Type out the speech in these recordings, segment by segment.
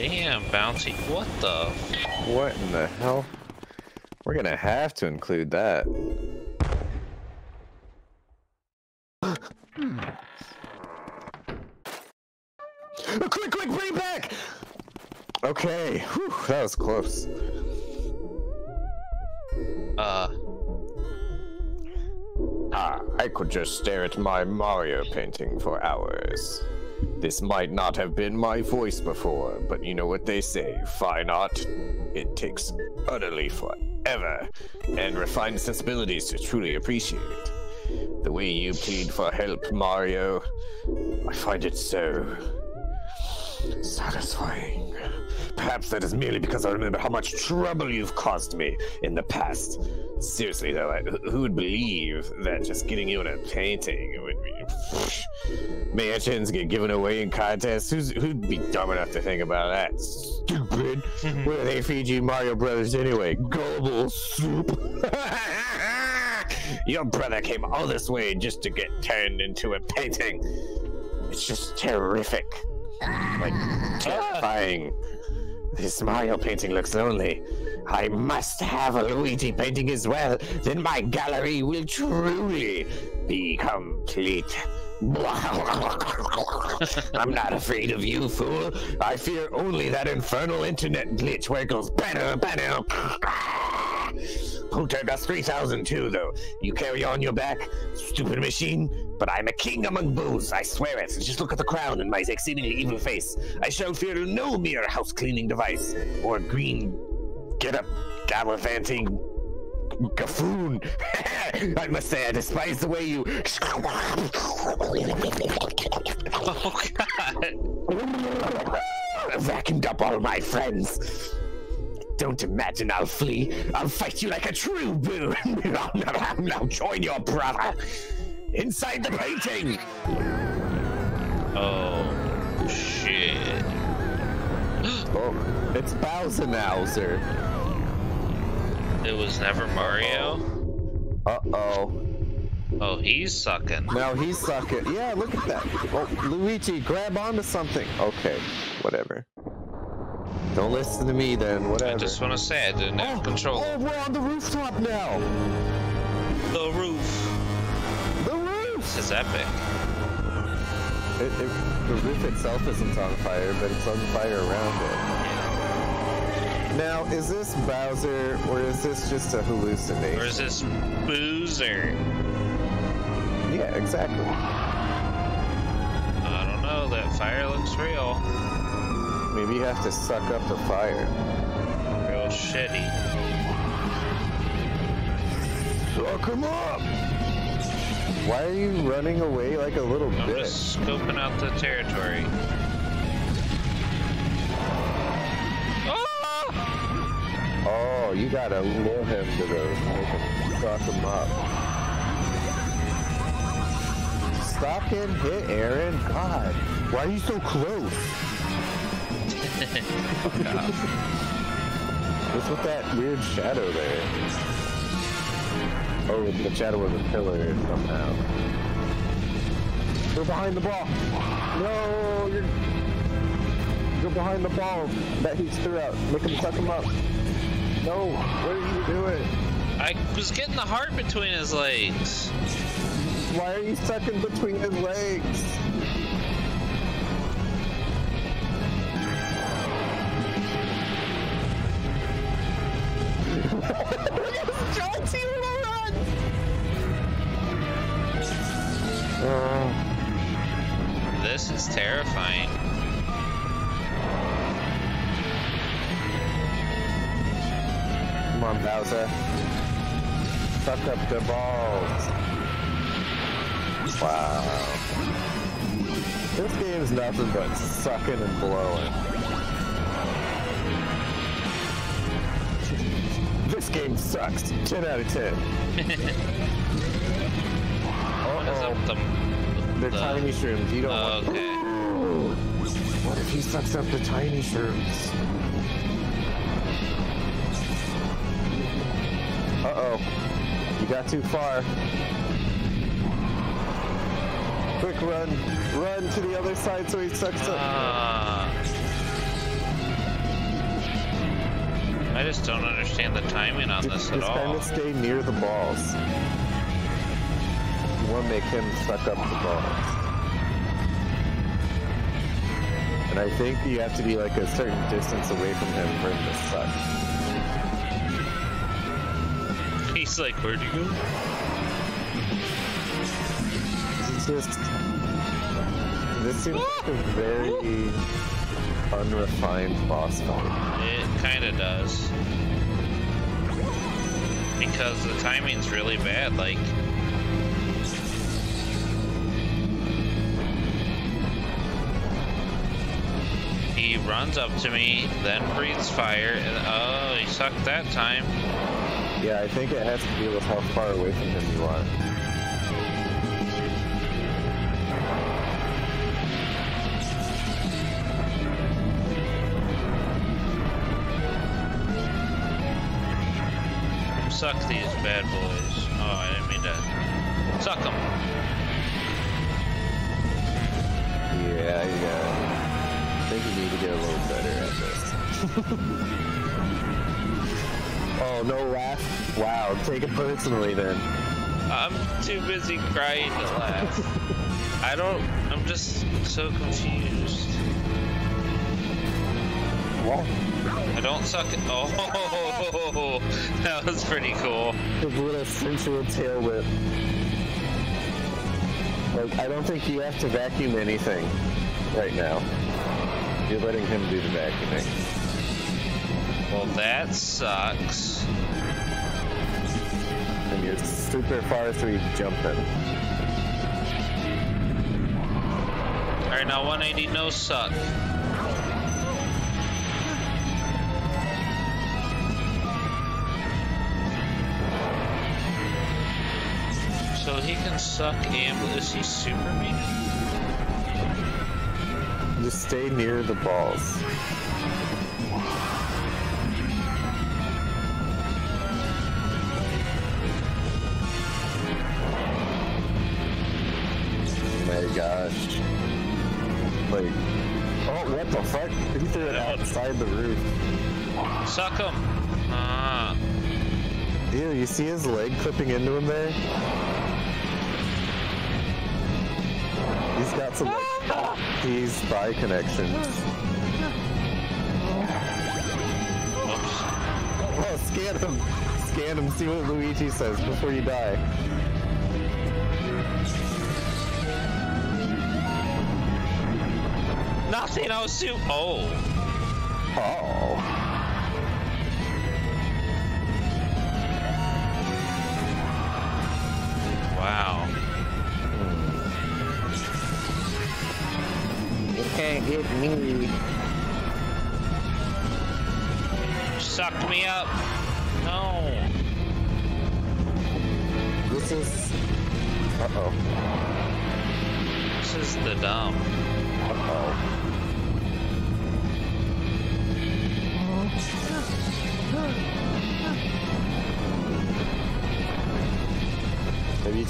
Damn, bouncy. What the? What in the hell? We're gonna have to include that. quick, quick, bring it back! Okay, Whew, that was close. Uh, Ah, I could just stare at my Mario painting for hours. This might not have been my voice before, but you know what they say fine art? It takes utterly forever and refined sensibilities to truly appreciate it. The way you plead for help, Mario, I find it so satisfying. Perhaps that is merely because I remember how much trouble you've caused me in the past. Seriously, though, I, who would believe that just getting you in a painting would be. Mansions get given away in contests? Who's, who'd be dumb enough to think about that? Stupid. what do they feed you, Mario Brothers, anyway? Gullible soup. Your brother came all this way just to get turned into a painting. It's just terrific. Like, terrifying. This Mario painting looks lonely. I must have a Luigi painting as well. Then my gallery will truly be complete. I'm not afraid of you, fool. I fear only that infernal internet glitch where it goes banner, banner. Poltergust 3002, though. You carry on your back, stupid machine. But I'm a king among bulls, I swear it. Just look at the crown and my exceedingly evil face. I shall fear no mere house cleaning device or green get up gallivanting gaffoon. I must say, I despise the way you. oh god. vacuumed up all my friends. Don't imagine I'll flee. I'll fight you like a true boo. Now, now join your brother inside the painting. Oh shit. Oh, it's Bowser Nowser. It was never Mario. Uh oh. Oh, he's sucking. Now he's sucking. Yeah, look at that. Oh, Luigi, grab onto something. Okay, whatever. Don't listen to me then. Whatever. I just want to say I didn't have oh, control. Oh, we're on the rooftop now. The roof. The roof. This is epic. It, it, the roof itself isn't on fire, but it's on fire around it. Now, is this Bowser, or is this just a hallucination? Or is this Boozer? Yeah, exactly. I don't know. That fire looks real. Maybe you have to suck up the fire. Real shitty. Suck him up! Why are you running away like a little I'm bitch? just scoping out the territory. Ah! Oh, you gotta lure him to the him suck him up. Stop getting hit, Aaron. God, why are you so close? What's with that weird shadow there? Oh, the shadow of the pillar somehow. Go behind the ball. No, you're you're behind the ball that he's threw out. Make him suck him up. No, what are you doing? I was getting the heart between his legs. Why are you sucking between his legs? Suck up the balls. Wow. This game's nothing but sucking and blowing. This game sucks. 10 out of 10. What is up Uh-oh. with the, They're the- tiny shrooms. You don't Oh, want. okay. Ooh. What if he sucks up the tiny shrooms? Got too far. Quick run. Run to the other side so he sucks up. Ah, I just don't understand the timing on Just, this at just kind all. of stay near the balls. You want to make him suck up the balls. And I think you have to be like a certain distance away from him for him to suck. He's like, where'd you go? It's just. This seems like a very unrefined boss fight. It kind of does. Because the timing's really bad. Like, he runs up to me, then breathes fire, and oh, he sucked that time. Yeah, I think it has to do with how far away from him you are. Suck these bad boys. Oh, I didn't mean to. Suck them. Yeah, yeah. I think you need to get a little better at this. oh, no laugh? Wow, take it personally then. I'm too busy crying to laugh. I don't. I'm just so confused. What? I don't suck it. Oh, that was pretty cool. his little sensual tail whip. Like, I don't think you have to vacuum anything right now. You're letting him do the vacuuming. Well, that sucks. You're super far through jumping. All right, now 180 no suck. So he can suck and is he Superman? Just stay near the balls. Gosh. Like, oh, what the fuck? He threw it outside the roof. Suck him. Ah, Ew, you see his leg clipping into him there? He's got some like, these thigh connections. whoops. Oh, scan him! Scan him, see what Luigi says before you die. Nothing. I was su- Oh. Oh. Wow. You can't get me. Sucked me up. No. This is. Uh oh. This is the dumb.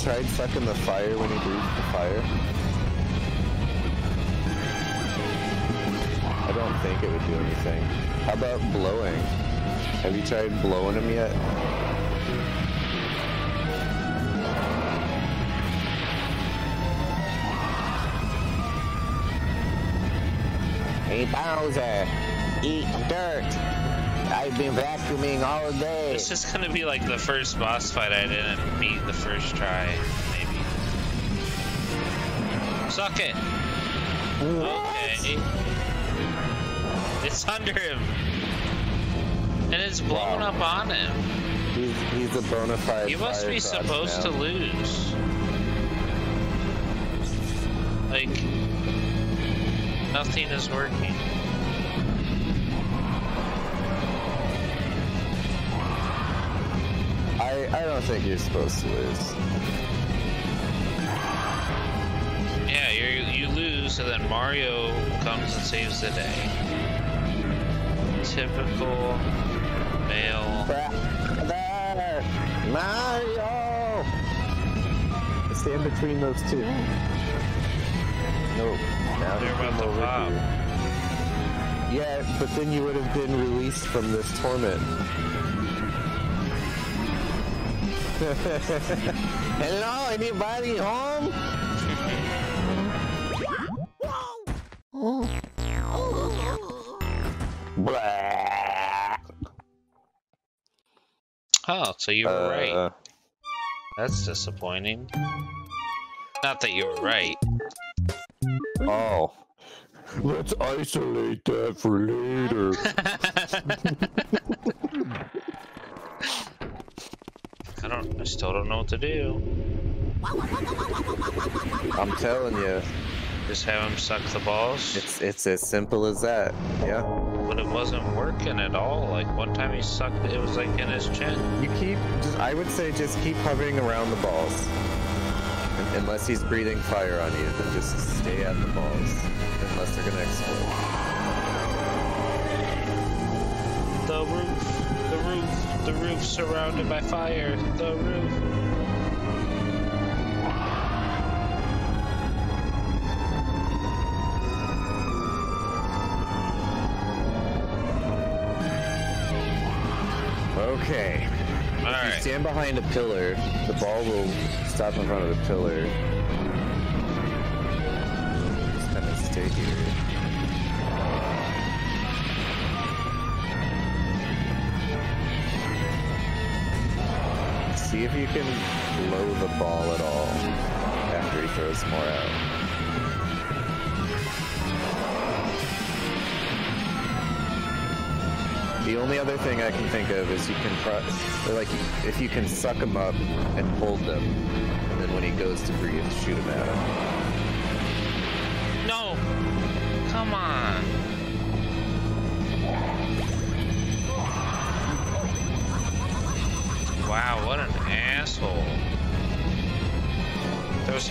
Tried sucking the fire when he breathed the fire? I don't think it would do anything. How about blowing? Have you tried blowing him yet? Hey Bowser, eat dirt. I've been vacuuming all day. This is gonna be like the first boss fight I didn't beat the first try, maybe. Suck it. Okay. It's under him. And it's blowing Wow. up on him. He's, he's a bona fide You must be supposed to lose. Like, nothing is working. I, don't think you're supposed to lose. Yeah, you you lose, and then Mario comes and saves the day. Typical male. There! Mario! Stand between those two. Nope. Now They're about to pop. Yeah, but then you would have been released from this torment. Hello, anybody home? Oh, so you were right. Uh, That's disappointing. Not that you were right. Oh. Let's isolate that for later. I don't. I still don't know what to do. I'm telling you, Just have him suck the balls. it's it's as simple as that. Yeah. but it wasn't working at all. Like one time he sucked it, was like in his chin. You keep just I would say just keep hovering around the balls. Unless he's breathing fire on you, then just stay at the balls. Unless they're gonna explode. The roof, the roof, the roof surrounded by fire. The roof. Okay. All If you stand behind a pillar, the ball will stop in front of the pillar. You can blow the ball at all after he throws more out. The only other thing I can think of is you can pro- like if you can suck him up and hold them, and then when he goes to breathe, shoot him at him.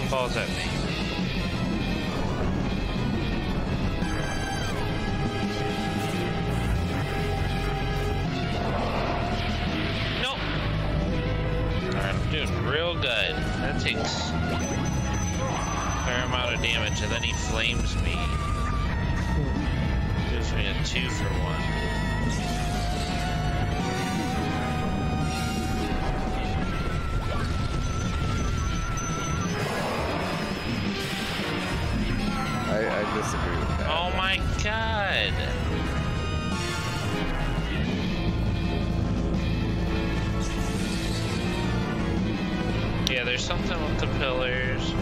Some at me. Yeah, there's something with the pillars.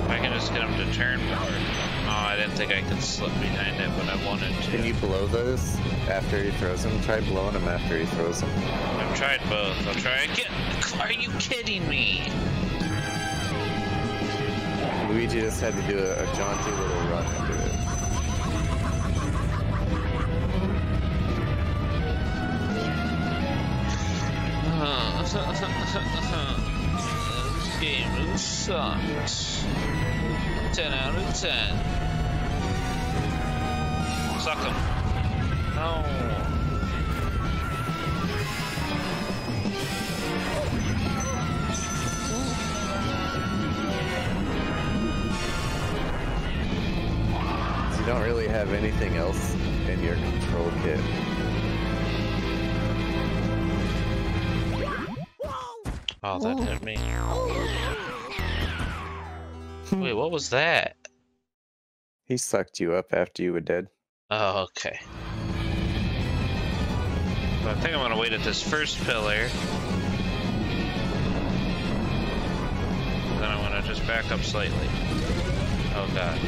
If I can just get them to turn more. Oh, I didn't think I could slip behind it, but I wanted to. Can you blow those after he throws them? Try blowing them after he throws them. I've tried both. I'll try again. Are you kidding me? Luigi just had to do a, a jaunty little run this game sucks. 10 out of 10. Suck 'em. No. You don't really have anything else in your control kit. Oh, that hit me. Wait, what was that? He sucked you up after you were dead. Oh, okay. I think I'm gonna wait at this first pillar. Then I'm gonna just back up slightly. Oh god.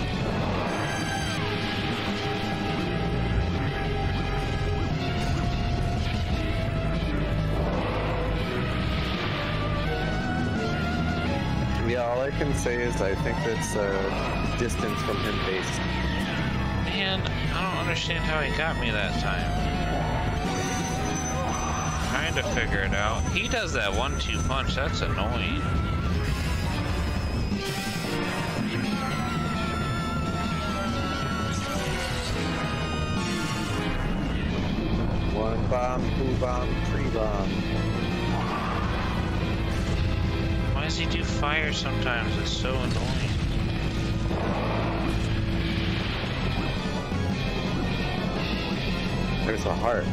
All I can say is I think that's uh, distance from him based. Man, I don't understand how he got me that time. Trying to figure it out. He does that one-two punch. That's annoying. One bomb, two bomb, three bomb. does he do fire sometimes? It's so annoying. There's a heart.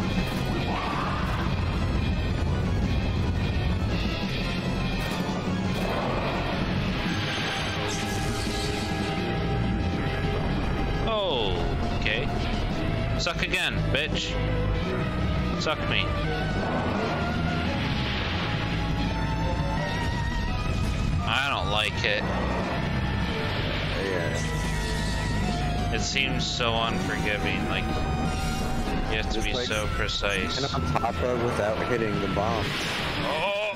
Oh, okay. Suck again, bitch. Suck me. Like it. Yeah. It seems so unforgiving. Like, you have to Just be like- so precise. And on top of without hitting the bomb. Oh!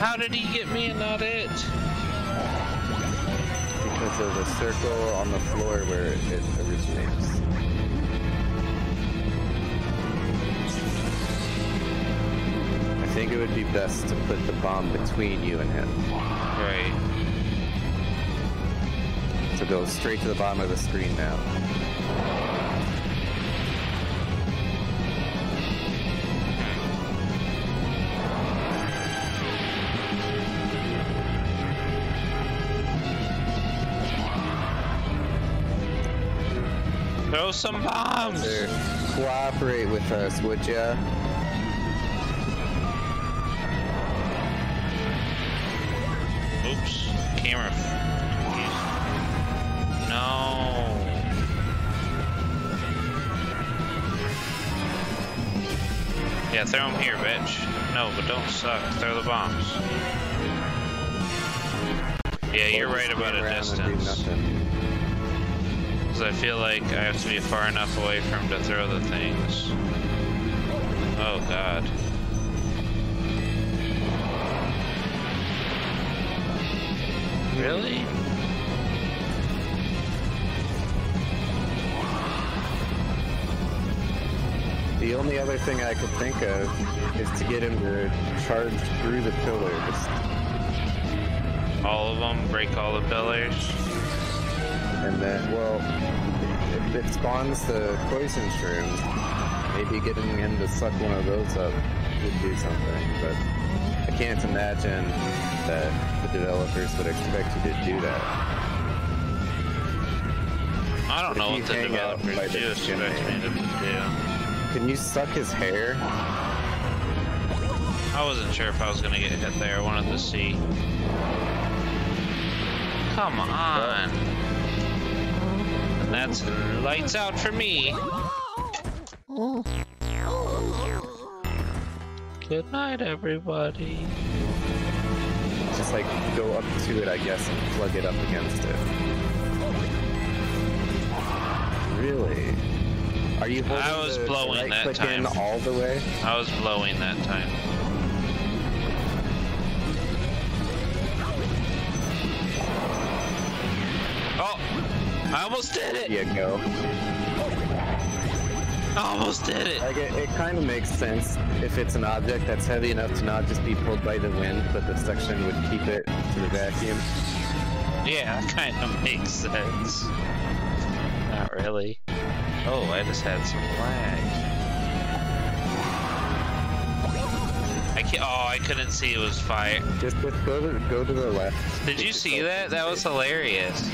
How did he get me and not it? Because of the circle on the floor where it originates. I think it would be best to put the bomb between you and him. Right. So go straight to the bottom of the screen now. Throw some bombs! Cooperate with us, would ya? Yeah, throw them here, bitch. No, but don't suck. Throw the bombs. Yeah, you're right about a distance. Because I feel like I have to be far enough away from him to throw the things. Oh god. Really? The only other thing I could think of is to get him to charge through the pillars. All of them? Break all the pillars? and then, well, if it spawns the poison shrooms, maybe getting him to suck one of those up would do something. But I can't imagine that the developers would expect you to do that. I don't If know what the developers do expect me to do. Can you suck his hair? I wasn't sure if I was gonna get hit there. I wanted to see. Come on. And that's lights out for me. Good night, everybody. Just like go up to it, I guess, and plug it up against it. Really? Are you holding I was the blowing right that click in time. all the way? I was blowing that time. Oh! I almost did it! There you go. I almost did it! Like it, it kind of makes sense if it's an object that's heavy enough to not just be pulled by the wind, but the suction would keep it to the vacuum. Yeah, kind of makes sense. Not really. Oh, I just had some lag. I can't. Oh, I couldn't see it was fire. Just, just go to go to the left. Did you see that? That was hilarious.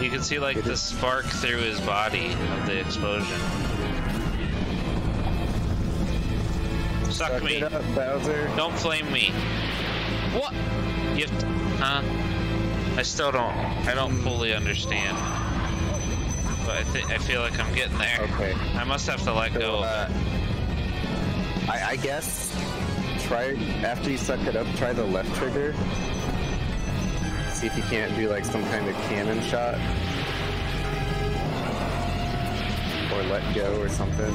You can see like the spark through his body of the explosion. Suck Suck me. up, Bowser. Don't flame me. What? You have to, huh? I still don't. I don't hmm. fully understand. But I think I feel like I'm getting there. Okay. I must have to let So, go. uh, I, I guess try after you suck it up, try the left trigger. See if you can't do like some kind of cannon shot. Or let go or something.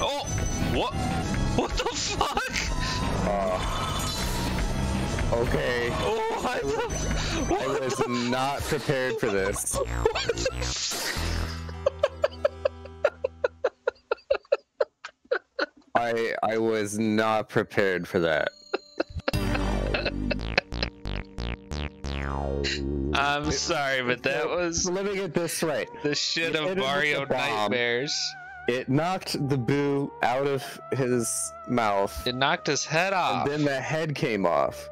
oh, what? What the fuck? Uh, okay. Oh, what the? I was the? not prepared for this. I I was not prepared for that. I'm sorry, but that was let me get this right. the shit of Mario nightmares. It knocked the boo out of his mouth, It knocked his head off. and then the head came off.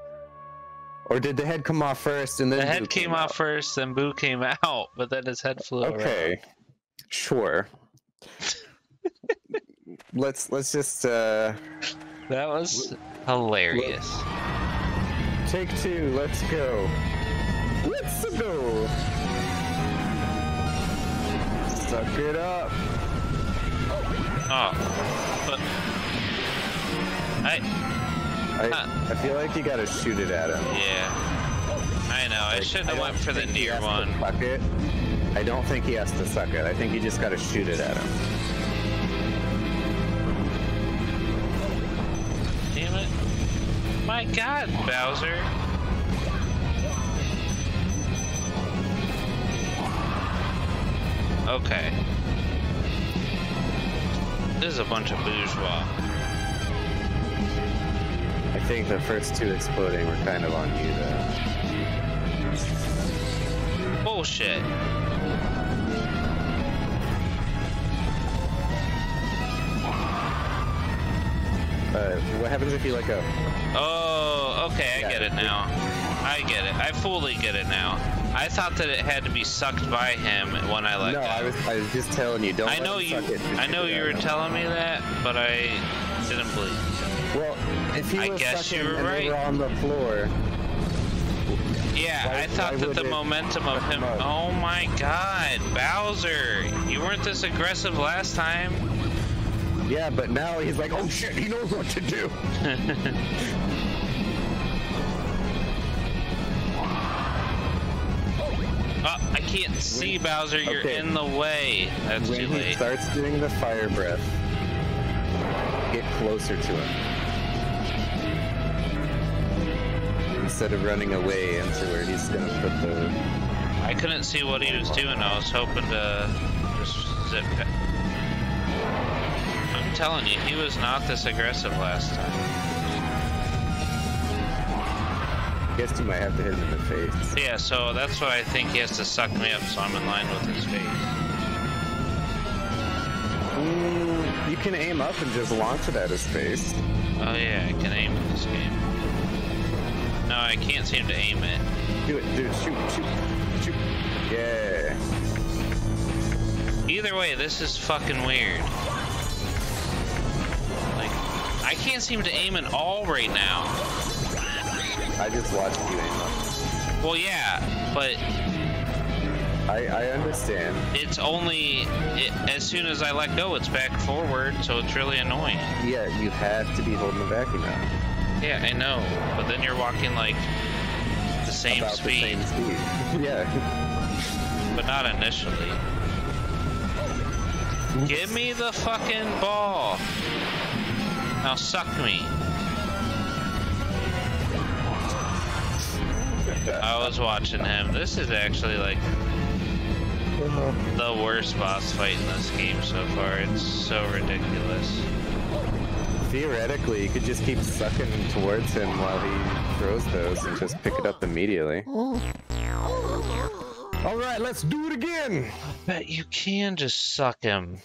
Or did the head come off first and then The head came off out? first, then Boo came out, but then his head flew around. Okay, sure. let's let's just uh That was hilarious. take two. Let's go. Let's go. Suck it up. Oh, but I I I feel like you gotta shoot it at him. yeah, I know. I shouldn't have went for the near one. Suck it. I don't think he has to suck it. I think you just gotta shoot it at him. Damn it! My God, Bowser. Okay. This is a bunch of bourgeois. I think the first two exploding were kind of on you though. Bullshit. Uh, what happens if you like a? Oh, okay, I Yeah. get it now. I get it. I fully get it now. I thought that it had to be sucked by him when I let no, go. I was I was just telling you. Don't. I let know you. I know you were telling me that, but I didn't believe. Well, if he I was guess sucking you were and right. they were on the floor, Yeah, Why- I thought that the momentum of him. up? Oh my God, Bowser! You weren't this aggressive last time. yeah, but now he's like, oh shit, he knows what to do. Oh, I can't see Bowser. You're Okay. in the way. That's when too he starts doing the fire breath, get closer to him. Instead of running away into where he's gonna put the. I couldn't see what he was doing. I was hoping to just zip. I'm telling you, he was not this aggressive last time. I guess you might have to hit him in the face. Yeah, so that's why I think he has to suck me up so I'm in line with his face. Mm, you can aim up and just launch it at his face. Oh yeah, I can aim in this game. No, I can't seem to aim it. Do it, dude. Shoot, shoot, shoot. Yeah. Either way, this is fucking weird. Like, I can't seem to aim at all right now. I just watched you aim up. Well, yeah, but I, I understand. it's only it, as soon as I let go, it's back forward, so it's really annoying. Yeah, you have to be holding the vacuum out. Yeah, I know, but then you're walking like the same About speed, the same speed. yeah. but not initially. Give me the fucking ball. Now suck me. I was watching him. This is actually like the worst boss fight in this game so far. It's so ridiculous. Theoretically, you could just keep sucking towards him while he throws those and just pick it up immediately. All right, let's do it again. I bet you can just suck him.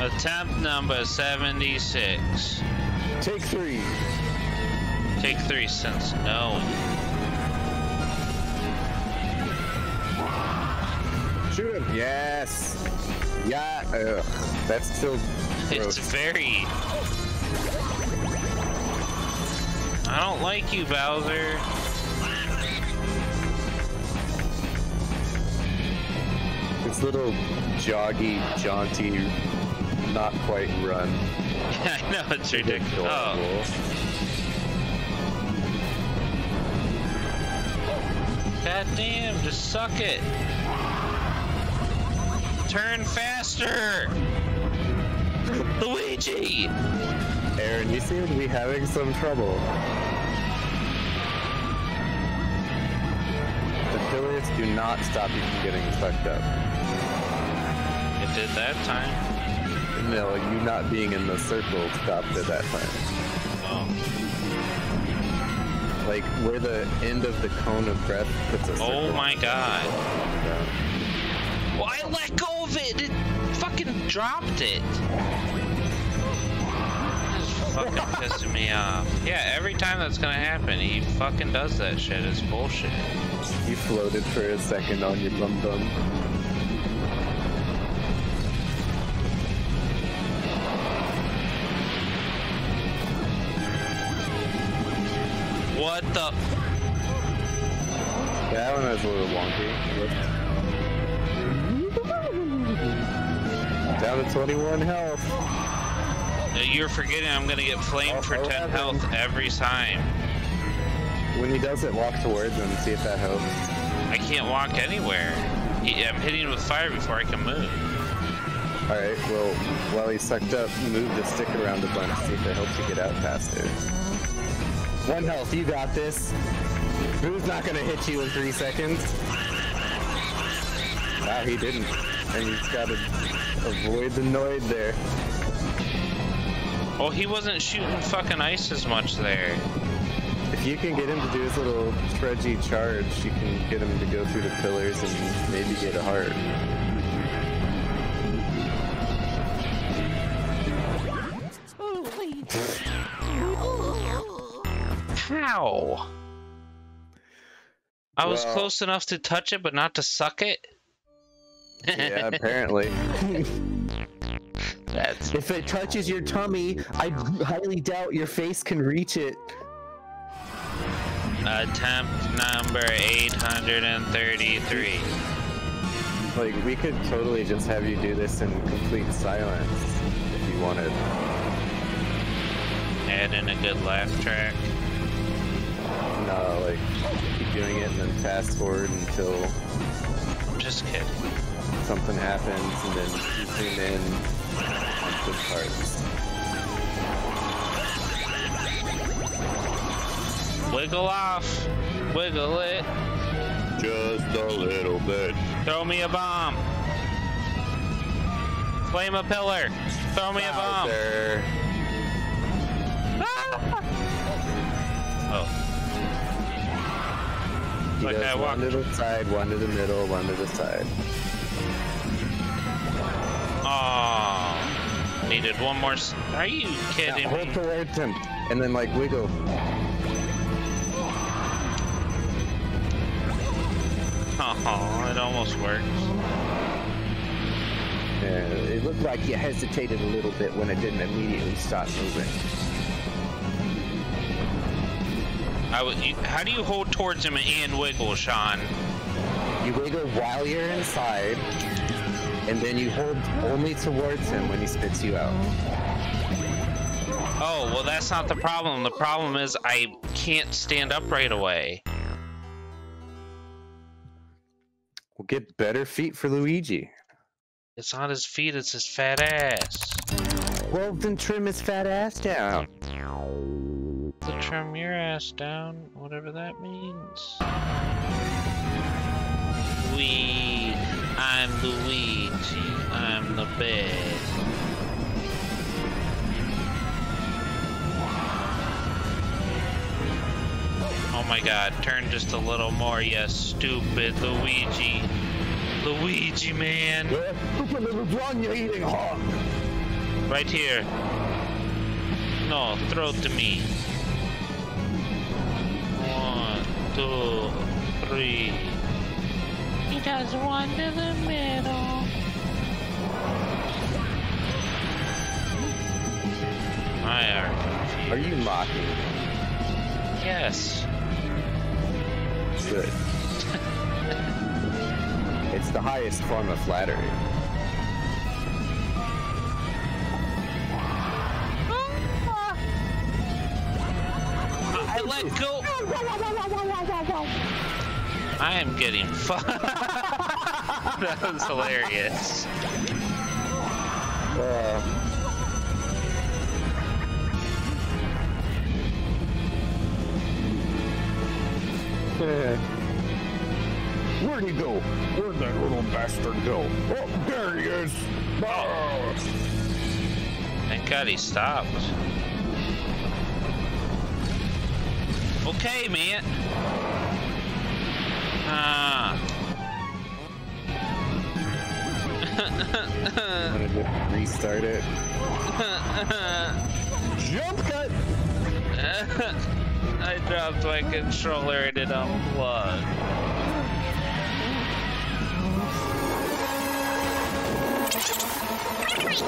Attempt number 76. Take three. Take three since no. Shoot him. Yes. Yeah. Ugh. That's still It's very. I don't like you, Bowser. This little joggy, jaunty, not quite run. I know it's ridiculous. Oh, god damn, just suck it. Turn faster! Luigi! Aaron, you seem to be having some trouble. The pillars do not stop you from getting sucked up. It did that time. No, you not being in the circle stopped at that time. Oh. Like where the end of the cone of breath puts a circle. Oh my god. Well, I let go of it. It fucking dropped it fucking pissing me off. Yeah, every time that's gonna happen, he fucking does that shit. It's bullshit. He floated for a second on your bum bum. What the? Yeah, that one was a little wonky. Down to 21 health. You're forgetting I'm gonna get flamed for 10 health every time. When he does it, walk towards him and see if that helps. I can't walk anywhere. I'm hitting with fire before I can move. Alright, well, while he's sucked up, move the stick around a bunch, see if it helps you get out faster. One health, you got this. Boo's not gonna hit you in three seconds. Wow, he didn't. And he's gotta avoid the Noid there. Well, he wasn't shooting fucking ice as much there. If you can get him to do his little trudgy charge, you can get him to go through the pillars and maybe get a heart. How? I was Well- close enough to touch it, but not to suck it. Yeah, apparently. That's If it touches your tummy, I highly doubt your face can reach it. attempt number 833. Like, we could totally just have you do this in complete silence if you wanted. Add in a good laugh track. No, like, keep doing it and then fast forward until Just kidding. something happens and then you zoom in Wiggle off. Wiggle it. Just a little bit. Throw me a bomb. Flame a pillar. Throw me a bomb. There. Ah! Oh, He goes I one to the side, one to the middle, one to the side. Oh. Needed one more. Are you Now kidding hold me? towards him, and then like wiggle. Oh, it almost works. Yeah, it looked like you hesitated a little bit when it didn't immediately stop moving. I would. you- How do you hold towards him and wiggle, Sean? You wiggle while you're inside, and then you hold only towards him when he spits you out. Oh, well, that's not the problem. The problem is I can't stand up right away. We'll get better feet for Luigi. It's not his feet, it's his fat ass. Well, then trim his fat ass down. To trim your ass down, whatever that means. We, I'm Luigi. I'm the best. Oh my god, turn just a little more, you stupid Luigi. Luigi, man. Look at little one you're eating hog. Right here. No, throw it to me. One, two, three. He does one to the middle. I are Are you mocking? me? Yes. Good. it's the highest form of flattery. I let go. I am getting fucked. that was hilarious. Uh, Where'd he go? Where'd that little bastard go? Oh, there he is. Oh. Thank God he stopped. Okay, man. Ah. wanted to restart it. Jump cut. I dropped my controller and it unplugged. Just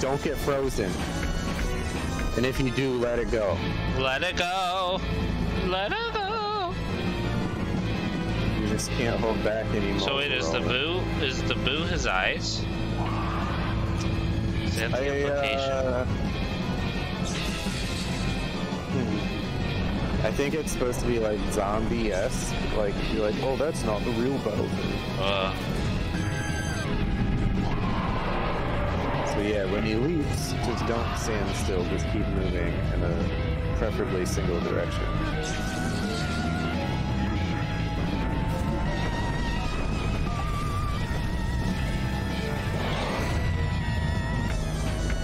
don't get frozen. And if you do, let it go. Let it go. Let it go. You just can't hold back anymore. So wait, is the boo is the boo his eyes? Is that the I, implication? uh, hmm. I think it's supposed to be like zombie-esque. Like, you're like, oh, that's not the real Bowser. Uh, So yeah, when he leaps, just don't stand still. Just keep moving in a preferably single direction.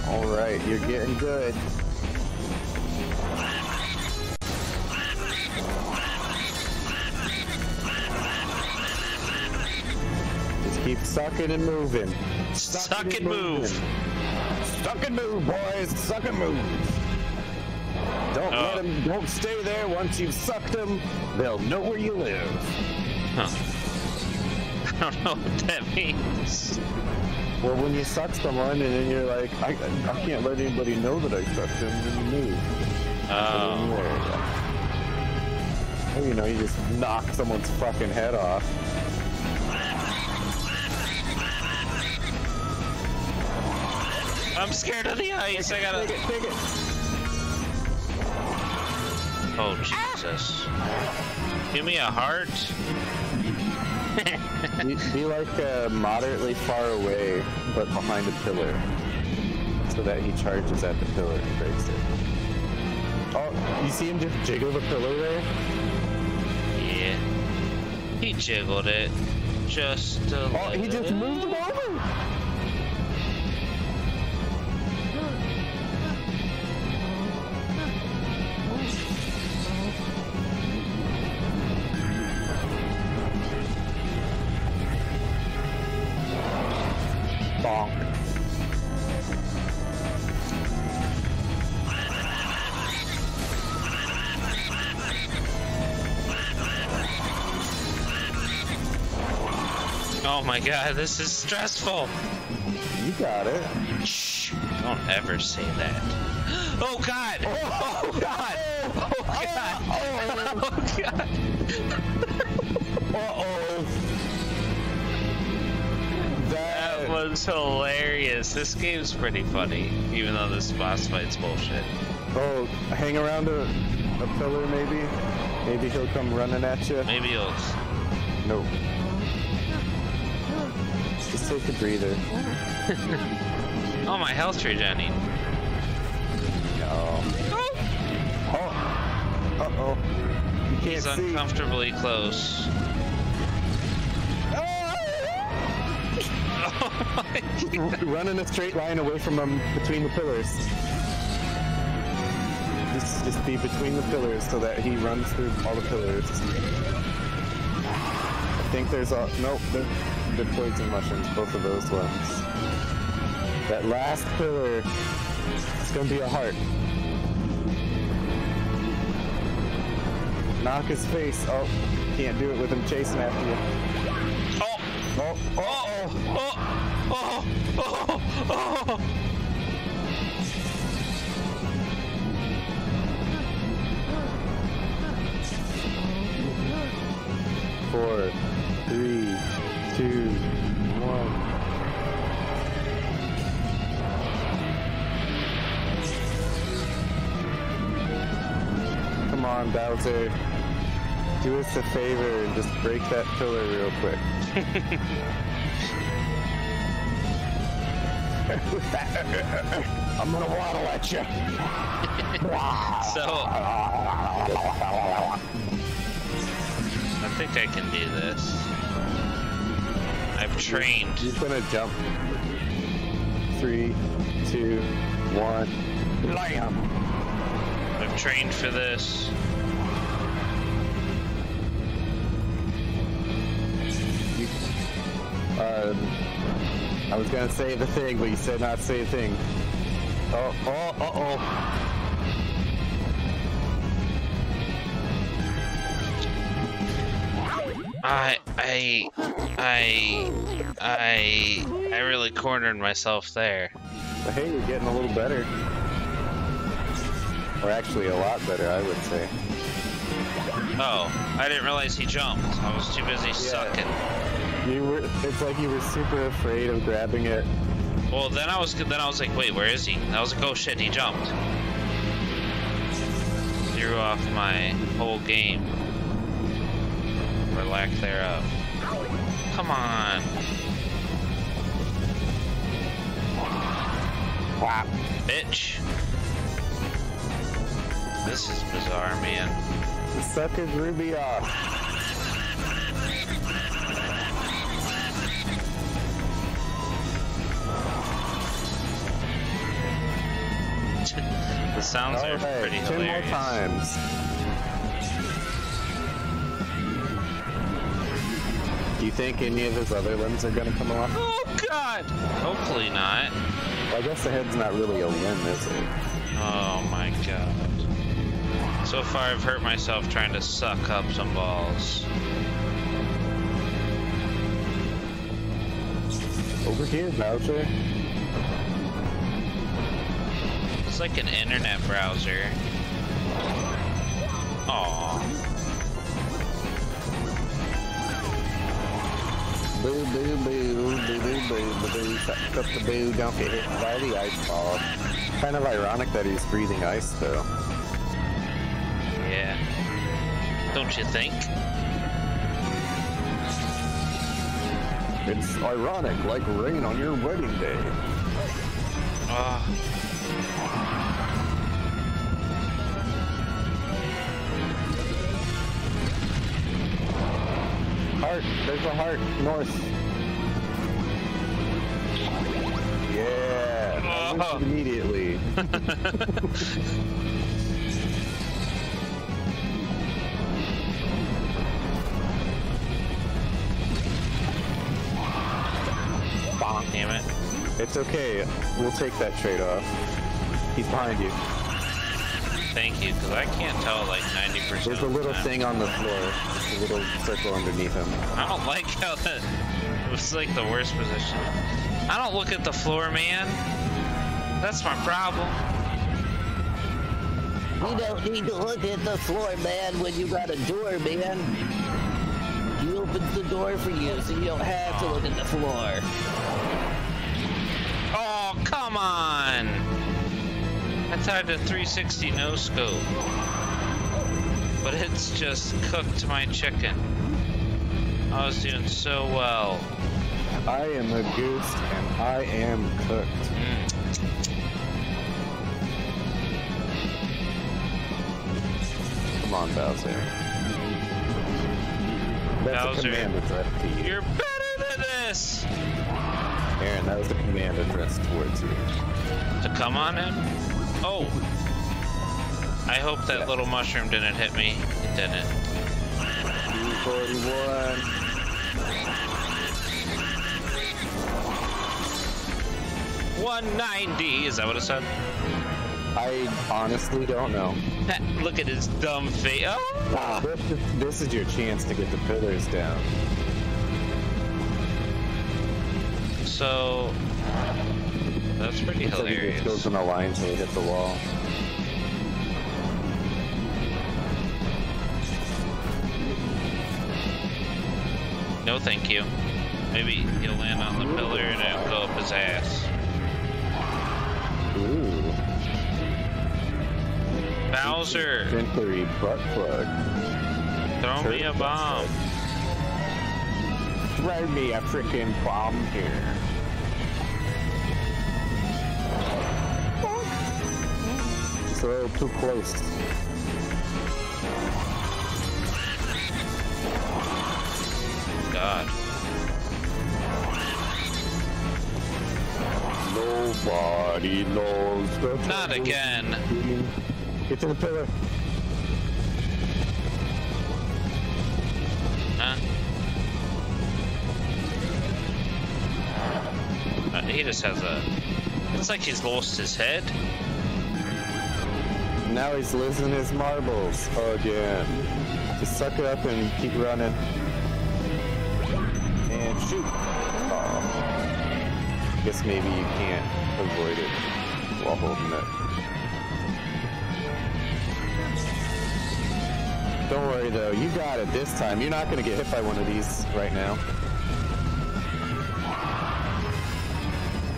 All right, you're getting good. Just keep sucking and moving. suck and and move. Suck and move, boys. Suck and move. Don't Oh. let them. Don't stay there. Once you've sucked them, they'll know where you live. Huh. I don't know what that means. Well, when you suck someone, and then you're like, I, I can't let anybody know that I sucked them, then you move. Oh. Or, you know, you just knock someone's fucking head off. I'm scared of the ice. I gotta. Take it, take it. Oh Jesus! Give me a heart. Be, be like uh, moderately far away, but behind a pillar, so that he charges at the pillar and breaks it. Oh, you see him just jiggle the pillar there? Yeah. He jiggled it. Just a Oh, he just moved it Oh my god, this is stressful. You got it. Shh! Don't ever say that. Oh god! Oh, oh, oh god! Oh god! Oh god! Uh-oh. That was hilarious. This game's pretty funny, even though this boss fight's bullshit. Oh, hang around a, a pillar maybe? Maybe he'll come running at you? Maybe you'll. Nope. Just take a breather. Oh, my health regenerating. No. Oh. oh. Uh-oh. You can't He's see. uncomfortably close. Oh. Run in a straight line away from him between the pillars. Just, just be between the pillars so that he runs through all the pillars. I think there's a nope. The, the poison mushrooms, both of those ones. That last pillar, it's gonna be a heart. Knock his face. Oh, can't do it with him chasing after you. Oh! Oh, oh, Oh! Oh! Oh! Oh! Oh! oh. four, on, Bowser. Do us a favor and just break that pillar real quick. I'm gonna waddle at you. So I think I can do this. I've trained. He's gonna jump. Three, two, one. Lamb. I've trained for this. I was gonna say the thing, but you said not say a thing. Oh, oh, uh oh. I I I I I really cornered myself there. But hey, you're getting a little better. Or actually, a lot better, I would say. Oh, I didn't realize he jumped. I was too busy sucking. You were. It's like you were super afraid of grabbing it. Well, then I was then I was like, wait, where is he? And I was like, oh shit, he jumped. Threw off my whole game, or lack thereof. Come on. Whap. Bitch. This is bizarre, man. Suck his ruby off. The sounds are Alright, pretty two more times. Do you think any of his other limbs are gonna come off? Oh god! Hopefully not. I guess the head's not really a limb, is it? Oh my god. So far I've hurt myself trying to suck up some balls. Over here, Bowser. It's like an internet browser. Aw. Boo, boo, boo, boo, boo, boo, boo, boo. Up the boo, don't get hit by the ice ball. Kind of ironic that he's breathing ice, though. Yeah. Don't you think? It's ironic, like rain on your wedding day. Oh. Heart, there's a heart, north. Yeah, Oh. immediately. Damn it. It's okay, we'll take that trade-off. He's behind you. Thank you, because I can't tell like 90% There's a little thing on the floor, Just a little circle underneath him. I don't like how that it was like the worst position. I don't look at the floor, man. That's my problem. You don't need to look at the floor, man, when you got a door, man. He opens the door for you, so you don't have to look at the floor. I tried a 360 no scope. But it's just cooked my chicken. I was doing so well. I am a goose and I am cooked. Mm. Come on, Bowser. That's Bowser, a command address to you. You're better than this! Aaron, that was the command addressed towards you. To come on him? Oh! I hope that Yeah. little mushroom didn't hit me. It didn't. 241. 190, is that what it said? I honestly don't know. Look at his dumb face. Oh! Ah, this this is your chance to get the pillars down. So that's pretty So he just goes hilarious. in a line till he hits the wall. No, thank you. Maybe he'll land on the pillar and it'll go up his ass. Ooh. Bowser, Exemplary butt plug. throw me a bomb. Throw me a freaking bomb here. It's little too close. God. Nobody knows the Not again. Get to the pillar. Huh? Uh, he just has a. It's like he's lost his head. Now he's losing his marbles oh, again. Just suck it up and keep running. And shoot. Oh. Guess maybe you can't avoid it while holding it. Don't worry though, you got it this time. You're not gonna get hit by one of these right now.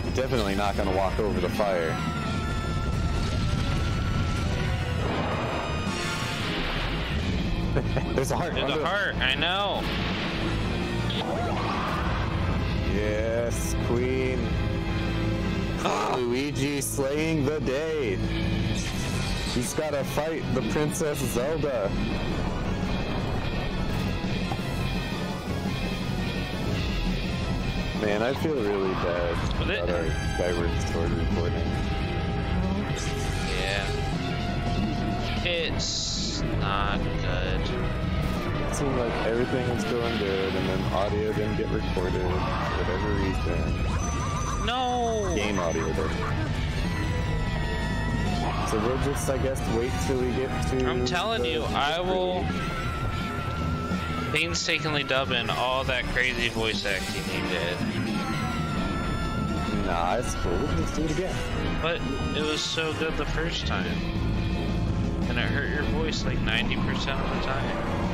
You're definitely not gonna walk over the fire. There's a heart. There's under a heart. I know. Yes, Queen. Luigi slaying the day. He's gotta fight the Princess Zelda. Man, I feel really bad it- about our Skyward Sword recording. Yeah. It's not good. It seemed like everything was going good, and then audio didn't get recorded for whatever reason. No. Game audio did. So we'll just, I guess, wait till we get to. I'm telling you, I will painstakingly dub in all that crazy voice acting he did. Nah, it's cool. Just do it again. But it was so good the first time. And it hurt your voice like 90% of the time.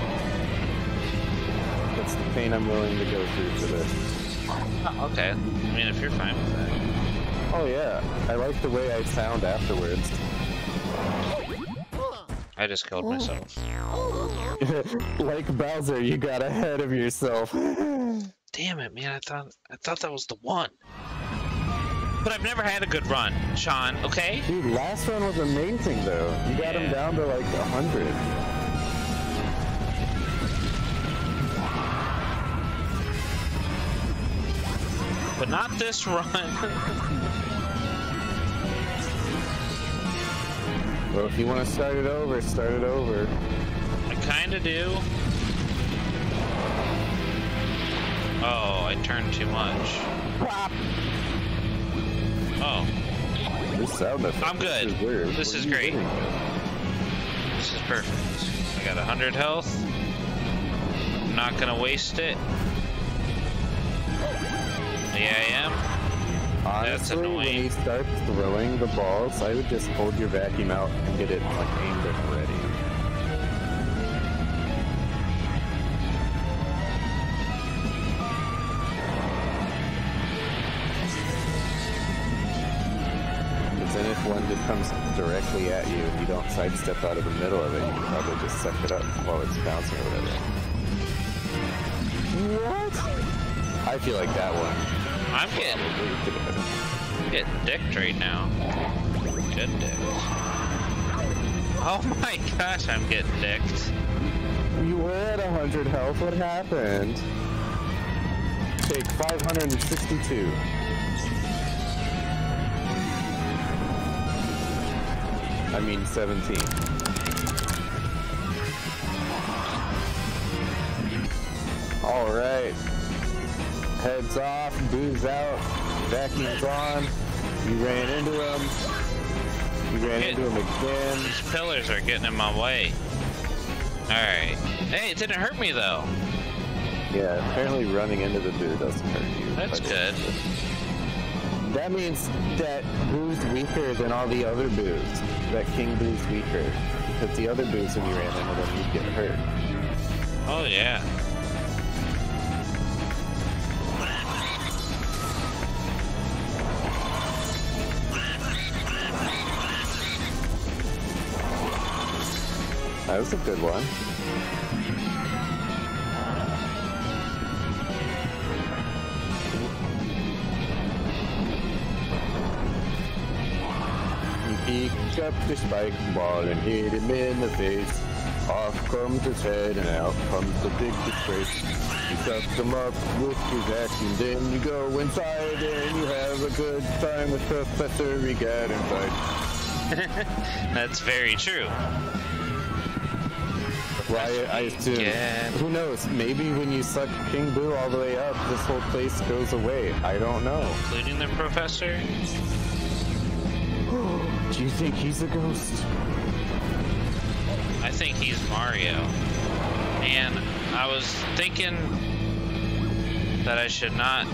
That's the pain I'm willing to go through for this. Oh, okay. I mean, if you're fine with that. Oh yeah, I like the way I sound afterwards. I just killed myself. like Bowser, you got ahead of yourself. Damn it, man! I thought I thought that was the one. But I've never had a good run, Sean. Okay. Dude, last run was amazing though. You got him down to like a hundred. But not this run. Well, if you want to start it over, start it over. I kind of do. Oh, I turned too much. Oh, This sound effect. I'm good. This is weird. This is great. doing? this is perfect. I got 100 health. I'm not gonna waste it. Yeah, I am. That's Honestly, when annoying. he starts throwing the balls, I would just hold your vacuum out and get it like aimed and ready. Directly at you and you don't sidestep out of the middle of it, you can probably just suck it up while it's bouncing or whatever. What? I feel like that one. I'm getting getting dicked right now. Good dick. Oh my gosh, I'm getting dicked. You were at 100 health. What happened? Take 562. I mean 17. All right. Heads off, booze out, vacuums on. You ran into him. You ran into him again. These pillars are getting in my way. Alright. Hey, it didn't hurt me though. Yeah, apparently running into the boo doesn't hurt you. That's good. That means that Boo's weaker than all the other Boos. That King Boo's weaker. Because the other Boos, when you ran into them, you'd get hurt. Oh yeah. That was a good one. Picked up the spike ball and hit him in the face. Off comes his head and out comes the big disgrace. You suck him up with his axe and then you go inside and you have a good time with Professor Regat inside. That's very true. Well, I, I assume. Yeah. Who knows? Maybe when you suck King Boo all the way up, this whole place goes away. I don't know. Including the professor? Do you think he's a ghost? I think he's Mario. And I was thinking that I should not.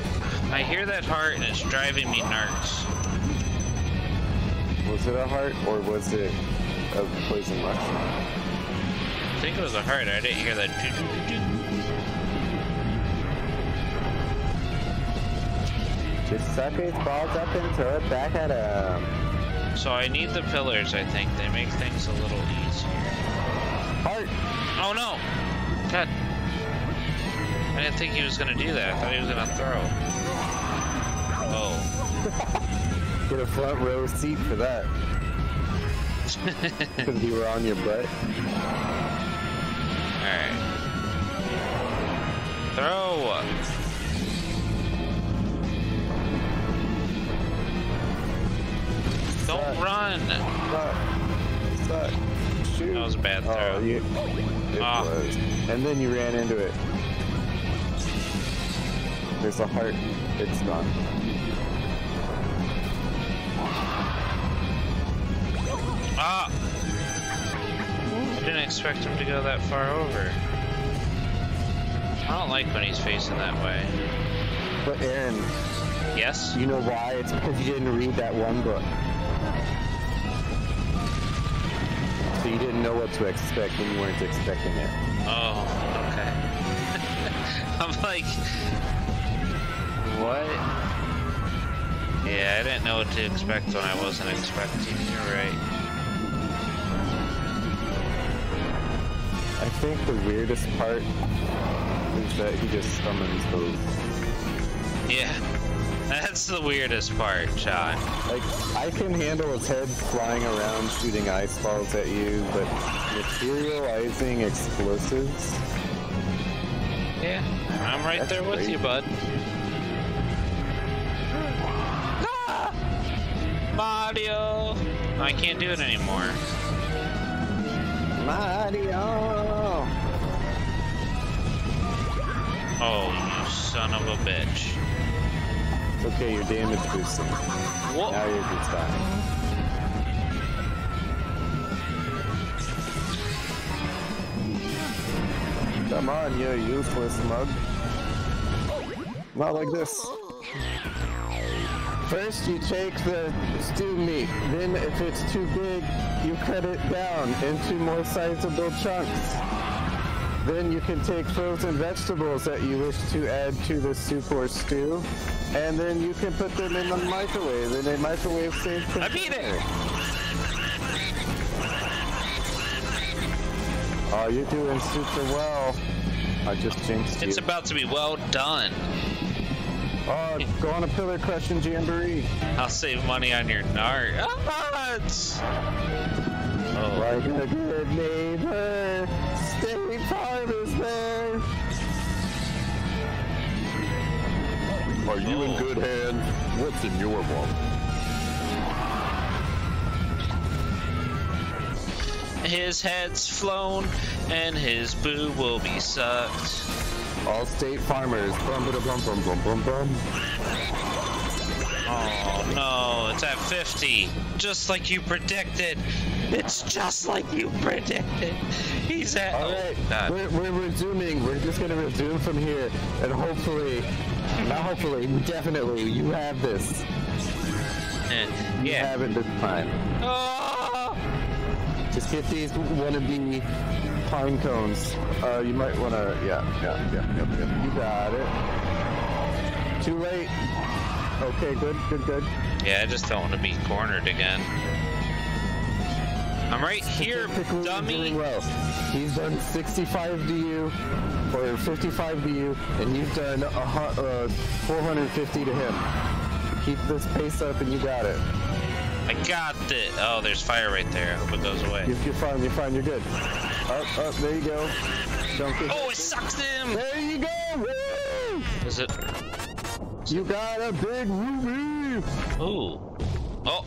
I hear that heart and it's driving me nuts. Was it a heart or was it a poison mushroom? I think it was a heart. I didn't hear that. Just suck his balls up and throw it back at him. So I need the pillars, I think. They make things a little easier. Heart! Oh no! God. I didn't think he was gonna do that. I thought he was gonna throw. Oh. Get a front row seat for that. Because you were on your butt. Alright. Throw! Don't Suck. run! Suck. Suck. Shoot. That was a bad Oh, you, it Ah. was. And then you ran into it. There's a heart. It's gone. Ah! I didn't expect him to go that far over. I don't like when he's facing that way. But Aaron, Yes? you know why? It's because you didn't read that one book. Didn't know what to expect when you weren't expecting it. Oh, okay. I'm like, what? Yeah, I didn't know what to expect when I wasn't expecting. You're right. I think the weirdest part is that he just summons those. Yeah, that's the weirdest part, John. Like, I can handle his head flying around shooting ice balls at you, but materializing explosives? Yeah, I'm right That's there with crazy. you, bud. Ah! Mario! I can't do it anymore. Mario! Oh, you son of a bitch. Okay, your damage boosting. Whoa. Now you're just dying. Come on, you useless mug. Not like this. First, you take the stew meat. Then, if it's too big, you cut it down into more sizable chunks. Then you can take frozen vegetables that you wish to add to the soup or stew, and then you can put them in the microwave in a microwave safe I beat it. container. Oh, you're doing super well. I just jinxed It's you. about to be well done. oh, go on a pillar crushing jamboree. I'll save money on your nart. Ah, it's... Oh, Like a good neighbor, Are you in good hands? What's in your wallet? his head's flown and his boo will be sucked. All state farmers. Bum bum bum bum bum bum bum. Oh no, it's at 50. Just like you predicted. It's just like you predicted. He's at. All oh, we're, we're resuming. We're just gonna resume from here, and hopefully, not hopefully, definitely, you have this. You yeah. have it this time. Oh! Just get these wannabe pine cones. Uh, you might wanna, yeah, yeah, yeah, yep, yep. You got it. Too late. Okay, good, good, good. Yeah, I just don't want to be cornered again. I'm right here, dummy. well. He's done 65 to you, or 55 to you, and you've done a, uh, 450 to him. Keep this pace up, and you got it. I got it. Oh, there's fire right there. I hope it goes away. You're, you're fine. You're fine. You're good. Up, up. There you go. Oh, it sucks him! There you go. Woo! Is it? You got a big ruby. Ooh. Oh.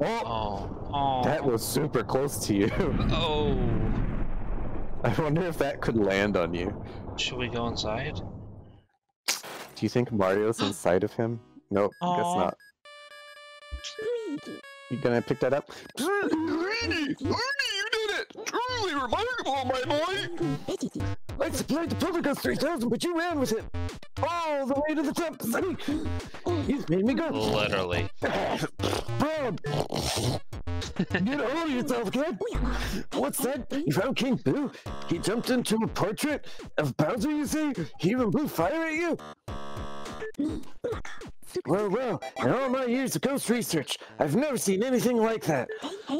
Oh, Oh. Oh. That was super close to you. Oh. I wonder if that could land on you. Should we go inside? Do you think Mario's inside of him? Nope, I guess not. You gonna pick that up? Truly remarkable, my boy! I supplied the Poltergust 3000, but you ran with it. All the way to the top, Sonny. You've made me go. Literally. Brown. Get a hold of yourself, kid. What's that? You found King Boo? He jumped into a portrait of Bowser, you say? He even blew fire at you? Well, well, in all my years of ghost research, I've never seen anything like that.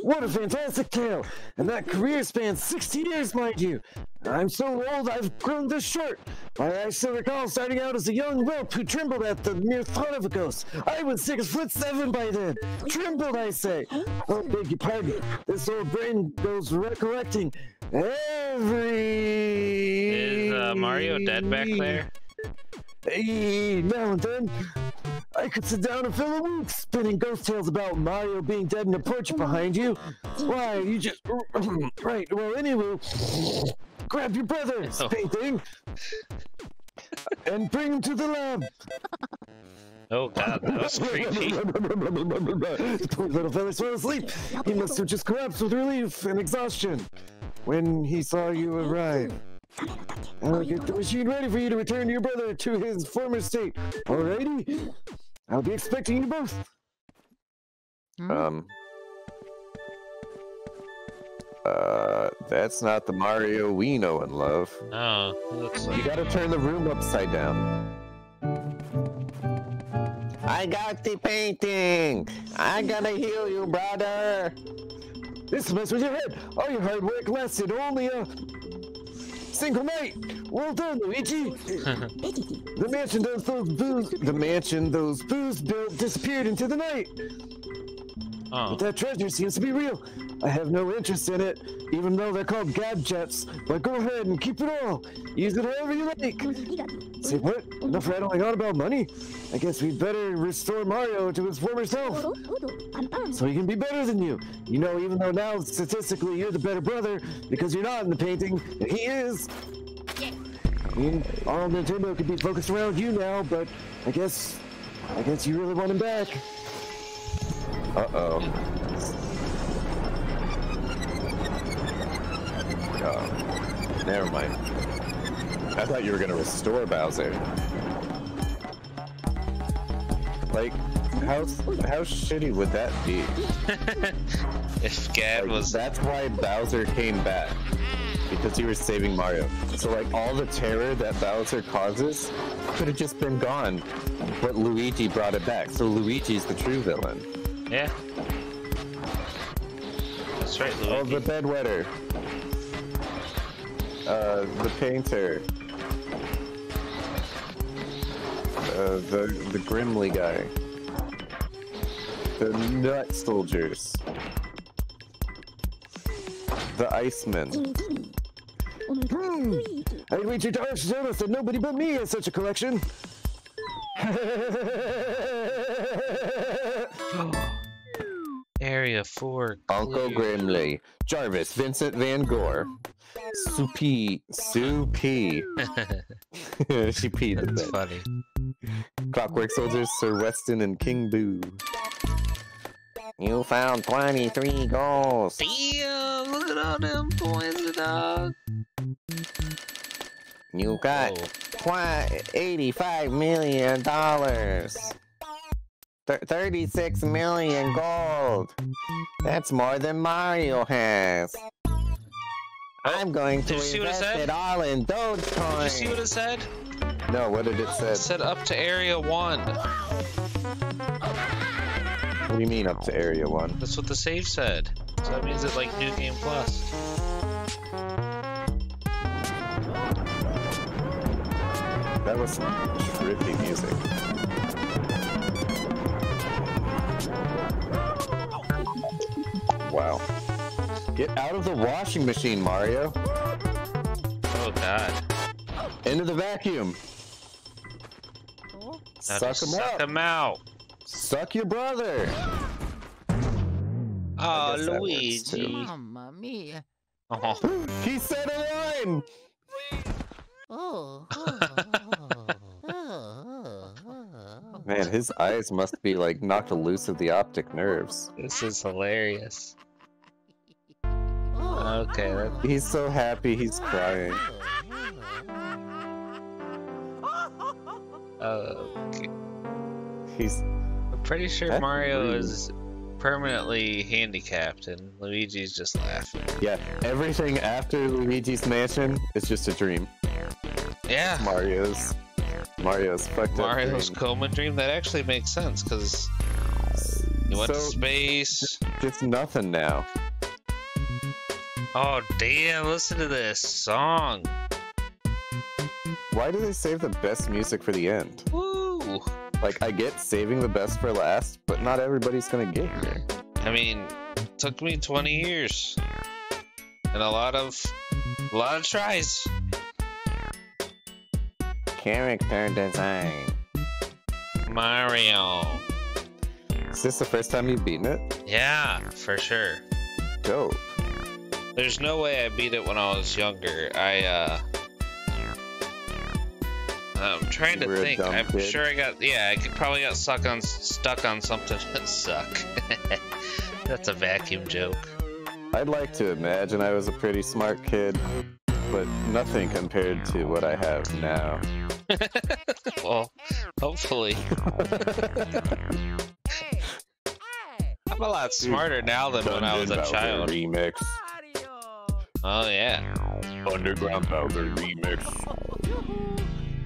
What a fantastic tale! And that career spans 60 years, mind you. I'm so old I've grown this short. Why, I still recall starting out as a young whelp who trembled at the mere thought of a ghost. I was six foot seven by then. Trembled, I say. Oh, beg your pardon. This old brain goes recollecting every. Is uh, Mario dead back there? Hey, now and then, I could sit down and fill a week spinning ghost tales about Mario being dead in a porch behind you. Why, you just. right, well, anyway, grab your brother, Oh. painting, and bring him to the lab. Oh god, that was creepy. the poor little fella's fell asleep. He must have just collapsed with relief and exhaustion when he saw you arrive. I'll get the machine ready for you to return your brother to his former state. Alrighty? I'll be expecting you both. Um. Uh, that's not the Mario we know and love. No, it looks You gotta turn the room upside down. I got the painting! I gotta heal you, brother! This mess with your head. All your hard work lasted only a single night. Well done, Luigi. the mansion those those booze the mansion those booze built disappeared into the night. Oh. But that treasure seems to be real. I have no interest in it, even though they're called gadgets. But go ahead and keep it all. Use it however you like. Say what? Enough rattling on about money? I guess we'd better restore Mario to his former self. So he can be better than you. You know, even though now statistically you're the better brother because you're not in the painting, and he is. I mean, all Nintendo could be focused around you now, but I guess, I guess you really want him back. Uh-oh. Oh, never mind. I thought you were gonna restore Bowser. Like, how how shitty would that be? if Gad Like, was that's why Bowser came back because you were saving Mario. So like all the terror that Bowser causes could have just been gone, but Luigi brought it back. So Luigi's the true villain. Yeah. That's right, Oh, Luigi. the bedwetter. Uh, the painter. Uh, the the Grimmly guy. The nut soldiers. The Iceman. Hmm. I'd wager to Arch Jonas that nobody but me has such a collection. Area 4. Uncle. Grimmly. Jarvis. Vincent Van Gore. Sue Pea. Soupy. she peed That's bed. funny. Clockwork Soldiers, Sir Weston, and King Boo. You found 23 goals. Damn, look at all them points, dog. You got twi- 85 million dollars. Th- 36 million gold. That's more than Mario has. I'm going to Did you see what it said? it all in Did you see what it said? No, what did it It say? said up to Area 1. What do you mean up to Area 1? That's what the save said. So that means it's like New Game Plus. That was some trippy music. Wow. Get out of the washing machine, Mario. Oh god. Into the vacuum. Now Suck just him suck up. him out. Suck your brother. Oh, guess that works, Luigi. Mamma mia. Oh. He said a line. Oh. oh, oh, oh. Man, his eyes must be like knocked loose of the optic nerves. This is hilarious. Okay, that, He's so happy he's crying. okay. He's I'm pretty sure That's Mario rude. is permanently handicapped and Luigi's just laughing. yeah. Everything after Luigi's Mansion is just a dream. Yeah, Mario's Mario's fucked up. Mario's dream. coma dream. That actually makes sense because he went to space. It's nothing now. Oh damn! Listen to this song. Why do they save the best music for the end? Woo! Like, I get saving the best for last, but not everybody's gonna get here. I mean, it took me 20 years and a lot of, a lot of tries. Character design. Mario. Is this the first time you've beaten it? Yeah, for sure. Dope. There's no way I beat it when I was younger. I, uh. I'm trying to think. I'm kid? sure I got. Yeah, I could probably got stuck on stuck on something. Suck. That's a vacuum joke. I'd like to imagine I was a pretty smart kid, but nothing compared to what I have now. well, hopefully. I'm a lot smarter now than when I was a Bowser child. Remix. Oh yeah. Underground Bowser Remix.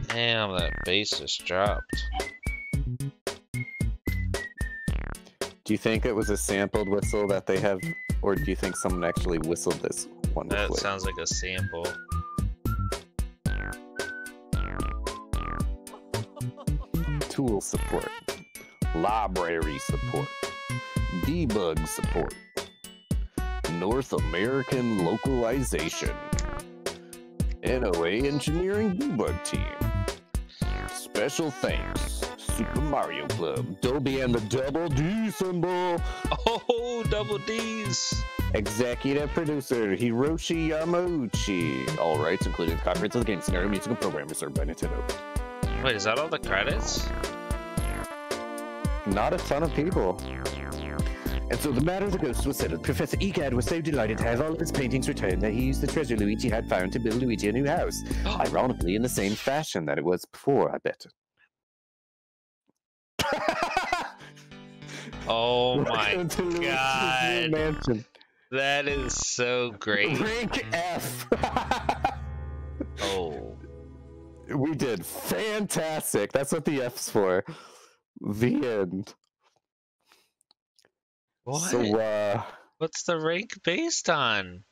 Damn, that bass just dropped. Do you think it was a sampled whistle that they have, or do you think someone actually whistled this one? That sounds like a sample. Tool support, library support, debug support, North American localization, NOA Engineering Debug Team. Special thanks, Super Mario Club, Dolby and the Double D symbol. Oh, double D's. Executive producer Hiroshi Yamauchi. All rights, including the copyrights of the game scenario, music, and programming served by Nintendo. Wait, is that all the credits? Not a ton of people. And so the matter of the ghost was settled. Professor Egad was so delighted to have all of his paintings returned that he used the treasure Luigi had found to build Luigi a new house. Oh. Ironically, in the same fashion that it was before, I bet. Oh my to Luigi's new God. Mansion. That is so great. Rank F. Oh. We did fantastic. That's what the F's for. The end. What? So, uh, What's the rank based on?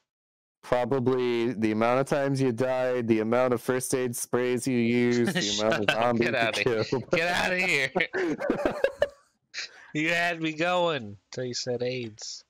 probably the amount of times you died, the amount of first aid sprays you used, the amount of zombies get you here. killed. Get out of here. You had me going until you said AIDS.